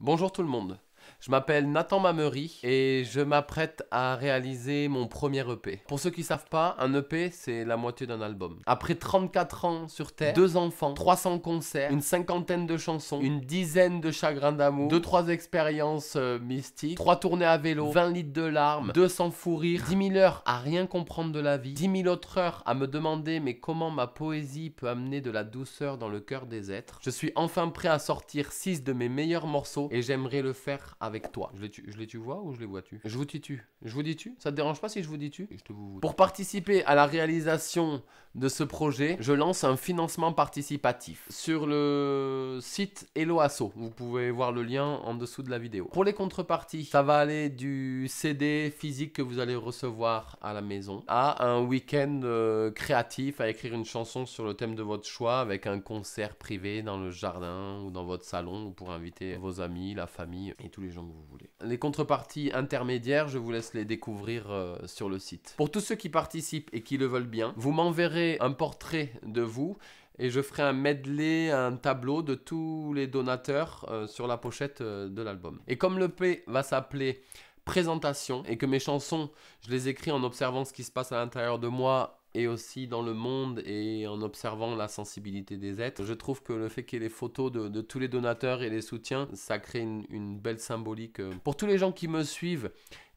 Bonjour tout le monde. Je m'appelle Nathan Mamery et je m'apprête à réaliser mon premier EP. Pour ceux qui savent pas, un EP c'est la moitié d'un album. Après 34 ans sur Terre, deux enfants, 300 concerts, une cinquantaine de chansons, une dizaine de chagrins d'amour, deux trois expériences euh, mystiques, trois tournées à vélo, 20 litres de larmes, 200 fous rires, 10 000 heures à rien comprendre de la vie, 10 000 autres heures à me demander mais comment ma poésie peut amener de la douceur dans le cœur des êtres. Je suis enfin prêt à sortir 6 de mes meilleurs morceaux et j'aimerais le faire avec toi. Je les, tu, je les tu vois ou je les vois tu Je vous tue. Je vous dis tu? Ça te dérange pas si je vous dis tu? Je te vous... Pour participer à la réalisation de ce projet, je lance un financement participatif sur le site Eloasso. Vous pouvez voir le lien en dessous de la vidéo. Pour les contreparties, ça va aller du CD physique que vous allez recevoir à la maison à un week-end euh, créatif à écrire une chanson sur le thème de votre choix avec un concert privé dans le jardin ou dans votre salon pour inviter vos amis, la famille et tous les gens que vous voulez. Les contreparties intermédiaires, je vous laisse les découvrir euh, sur le site. Pour tous ceux qui participent et qui le veulent bien, vous m'enverrez un portrait de vous et je ferai un medley, un tableau de tous les donateurs euh, sur la pochette euh, de l'album. Et comme le P va s'appeler présentation et que mes chansons, je les écris en observant ce qui se passe à l'intérieur de moi et aussi dans le monde et en observant la sensibilité des êtres. Je trouve que le fait qu'il y ait les photos de, tous les donateurs et les soutiens, ça crée une, une belle symbolique. Pour tous les gens qui me suivent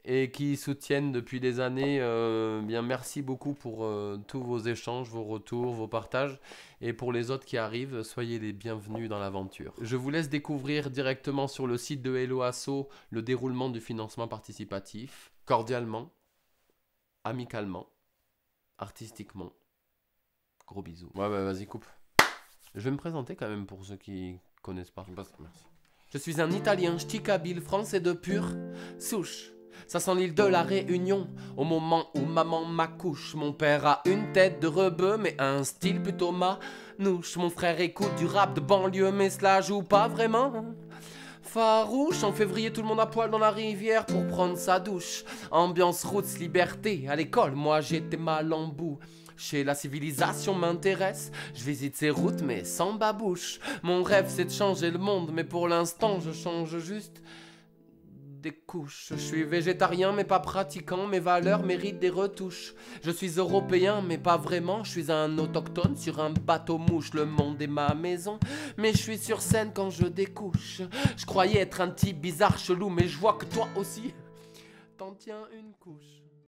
et qui soutiennent depuis des années. Euh, bien, merci beaucoup pour euh, tous vos échanges, vos retours, vos partages. Et pour les autres qui arrivent, soyez les bienvenus dans l'aventure. Je vous laisse découvrir directement sur le site de Hello Asso le déroulement du financement participatif, cordialement, amicalement, artistiquement. Gros bisous. Ouais, ouais, vas-y, coupe. Je vais me présenter quand même pour ceux qui connaissent pas. Merci. Je suis un Italien, ch'ticabile, français de pure souche. Ça sent l'île de la Réunion. Au moment où maman m'accouche, mon père a une tête de rebeu, mais un style plutôt manouche. Mon frère écoute du rap de banlieue, mais cela joue pas vraiment. Farouche, en février, tout le monde à poil dans la rivière pour prendre sa douche. Ambiance roots, liberté. À l'école, moi j'étais mal en bout. Chez la civilisation m'intéresse, je visite ses routes mais sans babouche. Mon rêve c'est de changer le monde, mais pour l'instant je change juste Je suis végétarien mais pas pratiquant, mes valeurs méritent des retouches. Je suis européen mais pas vraiment, je suis un autochtone sur un bateau mouche, le monde est ma maison. Mais je suis sur scène quand je découche. Je croyais être un type bizarre chelou mais je vois que toi aussi t'en tiens une couche.